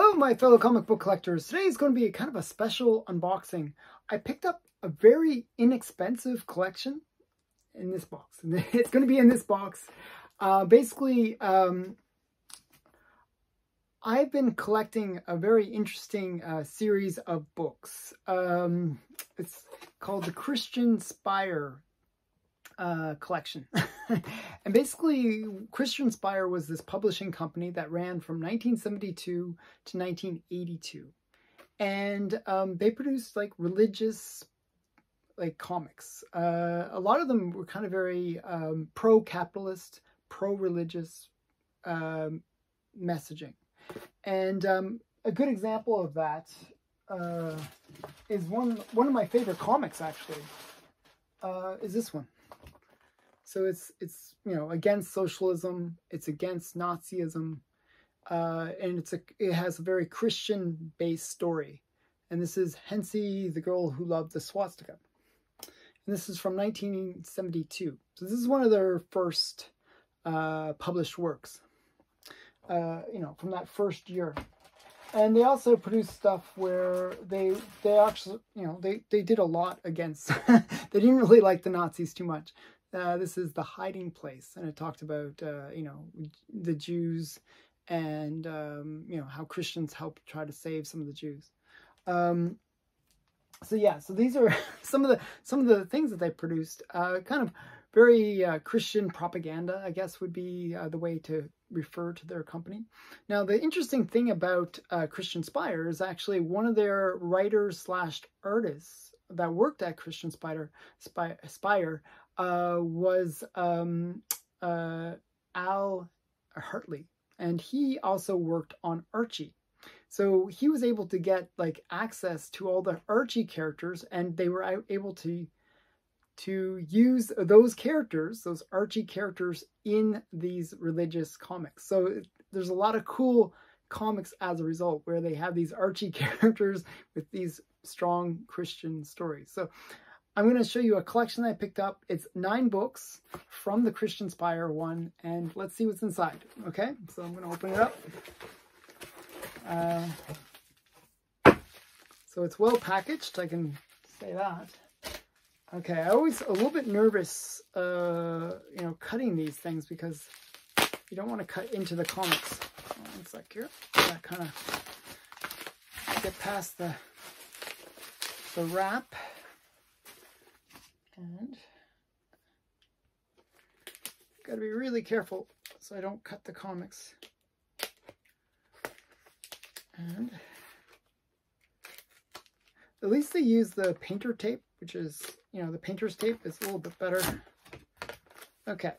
Hello, my fellow comic book collectors. Today is going to be a kind of a special unboxing. I picked up a very inexpensive collection in this box. It's going to be in this box. Uh, basically, um, I've been collecting a very interesting uh, series of books. Um, it's called the Christian Spire uh, collection. and basically, Christian Spire was this publishing company that ran from 1972 to 1982. And um, they produced like religious like comics. Uh, a lot of them were kind of very um, pro-capitalist, pro-religious um, messaging. And um, a good example of that uh, is one one of my favorite comics actually uh, is this one. So it's it's you know against socialism, it's against Nazism, uh, and it's a it has a very Christian based story. And this is Hansi, the girl who loved the swastika. And this is from 1972. So this is one of their first uh, published works. Uh, you know, from that first year. And they also produced stuff where they they actually, you know, they, they did a lot against, they didn't really like the Nazis too much. Uh, this is the hiding place, and it talked about uh, you know the Jews and um, you know how Christians help try to save some of the Jews. Um, so yeah, so these are some of the some of the things that they produced. Uh, kind of very uh, Christian propaganda, I guess, would be uh, the way to refer to their company. Now, the interesting thing about Christian Spire is actually one of their writers slash artists that worked at Christian Spire, Spire, Spire uh, was um, uh, Al Hartley, and he also worked on Archie. So he was able to get like access to all the Archie characters, and they were able to to use those characters, those Archie characters, in these religious comics. So there's a lot of cool comics as a result where they have these Archie characters with these strong Christian stories. So I'm going to show you a collection I picked up. It's nine books from the Christian Spire one, and let's see what's inside. Okay, so I'm going to open it up. Uh, so it's well packaged, I can say that. Okay, I always a little bit nervous, uh, you know, cutting these things because you don't want to cut into the comics. One sec here. That kind of get past the the wrap. And got to be really careful so I don't cut the comics. And at least they use the painter tape, which is, you know, the painter's tape is a little bit better. Okay.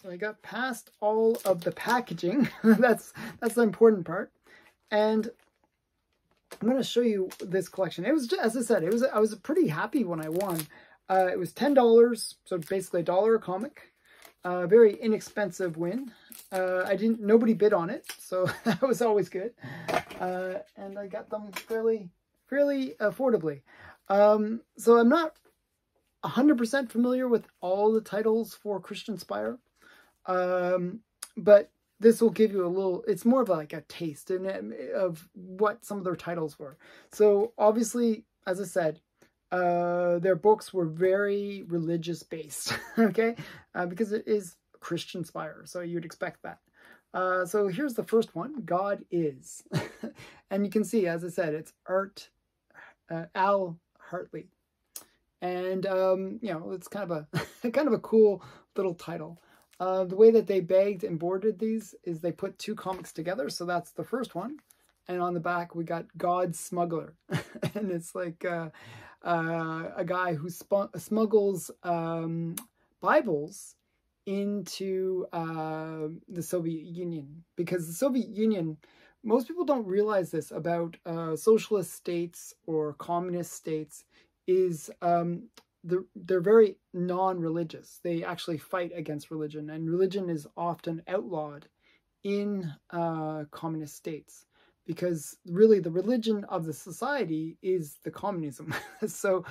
So I got past all of the packaging. that's that's the important part. And I'm going to show you this collection. It was, just, as I said, it was I was pretty happy when I won. Uh, it was $10, so basically a dollar a comic. Uh, very inexpensive win. Uh, I didn't, nobody bid on it, so that was always good. Uh, and I got them fairly, fairly affordably. Um, so I'm not 100% familiar with all the titles for Christian Spire. Um, but this will give you a little, it's more of like a taste in of what some of their titles were. So obviously, as I said, uh, their books were very religious based, okay? Uh, because it is Christian Spire, so you'd expect that. Uh, so here's the first one, God Is. and you can see, as I said, it's Art, uh, Al Hartley. And, um, you know, it's kind of a, kind of a cool little title. Uh, the way that they bagged and boarded these is they put two comics together. So that's the first one. And on the back, we got God Smuggler. and it's like uh, a guy who smuggles um, Bibles into uh, the Soviet Union. Because the Soviet Union, most people don't realize this about uh, socialist states or communist states, is um, the, they're very non-religious. They actually fight against religion, and religion is often outlawed in uh, communist states because really the religion of the society is the communism. so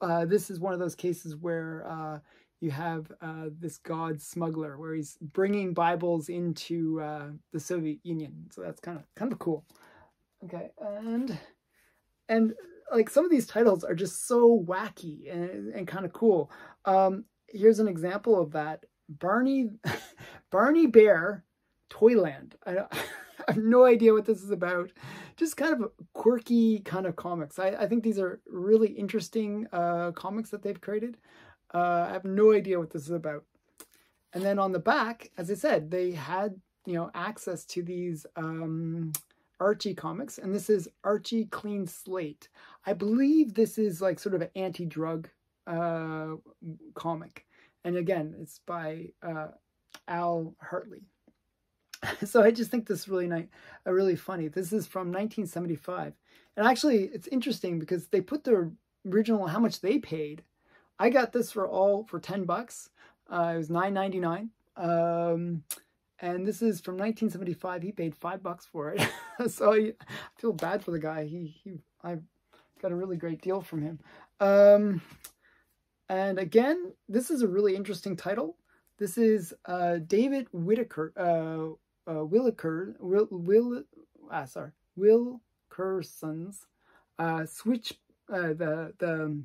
uh, this is one of those cases where uh, you have uh, this God smuggler where he's bringing Bibles into uh, the Soviet Union. So that's kind of kind of cool. Okay, and and like some of these titles are just so wacky and, and kind of cool. Um, here's an example of that. Barney, Barney Bear Toyland. I, I, have no idea what this is about. Just kind of quirky kind of comics. I, I think these are really interesting uh, comics that they've created. Uh, I have no idea what this is about. And then on the back, as I said, they had you know access to these um, Archie comics, and this is Archie Clean Slate. I believe this is like sort of an anti-drug uh, comic, and again, it's by uh, Al Hartley. so I just think this is really nice, uh, really funny. This is from 1975, and actually, it's interesting because they put the original how much they paid. I got this for all for ten bucks. Uh, it was nine ninety nine. Um, and this is from 1975. He paid five bucks for it, so I, I, feel bad for the guy. He he I got a really great deal from him. Um, and again, this is a really interesting title. This is uh, David Whitaker, uh, uh, Williker, Will, Will, ah, sorry, Wilkerson's uh, switch, uh, the the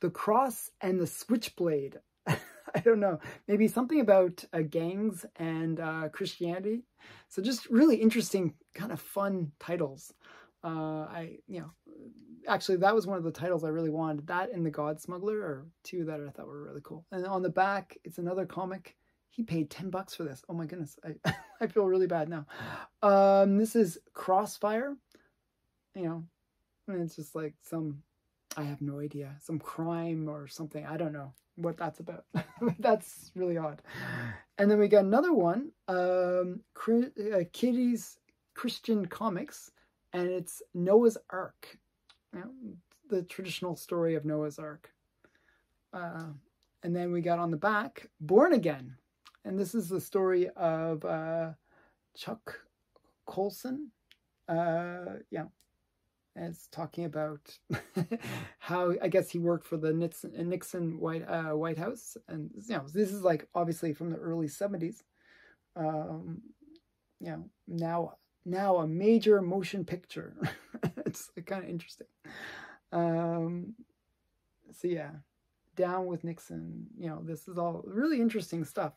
the cross and the switchblade. I don't know, maybe something about uh, gangs and uh, Christianity. So just really interesting, kind of fun titles. Uh, I, you know, actually that was one of the titles I really wanted. That and The God Smuggler are two that I thought were really cool. And on the back, it's another comic he paid 10 bucks for this. Oh my goodness. I, I feel really bad now. Um, this is Crossfire. You know, it's just like some, I have no idea, some crime or something. I don't know what that's about. that's really odd. And then we got another one, um, uh, Kitty's Christian Comics, and it's Noah's Ark. You know, the traditional story of Noah's Ark. Uh, and then we got on the back, Born Again, and this is the story of uh, Chuck Colson. Uh, yeah, it's talking about how I guess he worked for the Nixon, Nixon White uh, White House, and you know this is like obviously from the early seventies. Um, you know now now a major motion picture. it's kind of interesting. Um, so yeah, down with Nixon. You know this is all really interesting stuff.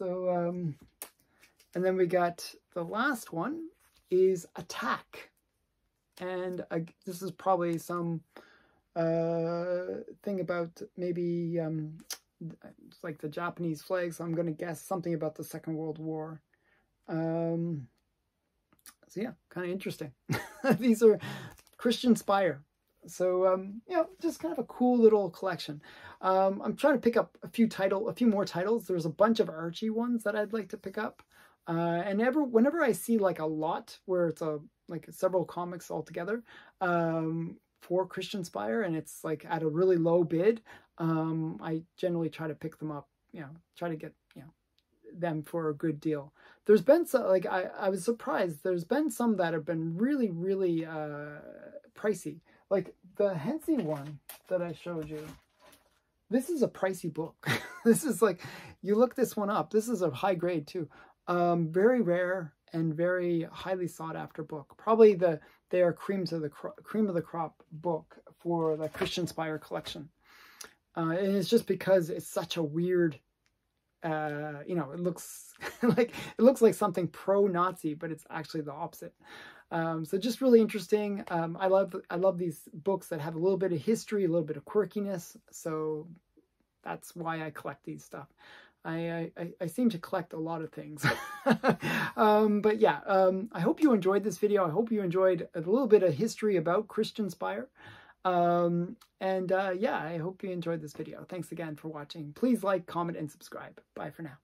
So, um, and then we got the last one is attack. And this is probably some uh, thing about maybe um, like the Japanese flag. So I'm going to guess something about the Second World War. Um, so yeah, kind of interesting. These are Christian Spire. So, um, you know, just kind of a cool little collection. Um, I'm trying to pick up a few title, a few more titles. There's a bunch of Archie ones that I'd like to pick up. Uh, and ever, whenever I see like a lot where it's a like several comics all together um, for Christian Spire and it's like at a really low bid, um, I generally try to pick them up. You know, try to get you know them for a good deal. There's been some like I I was surprised. There's been some that have been really really uh, pricey. Like the Hansi one that I showed you, this is a pricey book. this is like, you look this one up. This is a high grade too. Um, very rare and very highly sought after book. Probably the they are creams of the cream of the crop book for the Christian Spire collection. Uh, and it's just because it's such a weird, uh, you know, it looks like it looks like something pro-Nazi, but it's actually the opposite. Um, so just really interesting. Um, I love I love these books that have a little bit of history, a little bit of quirkiness. So that's why I collect these stuff. I, I, I seem to collect a lot of things. um, but yeah, um, I hope you enjoyed this video. I hope you enjoyed a little bit of history about Christian Spire. Um, and uh, yeah, I hope you enjoyed this video. Thanks again for watching. Please like, comment, and subscribe. Bye for now.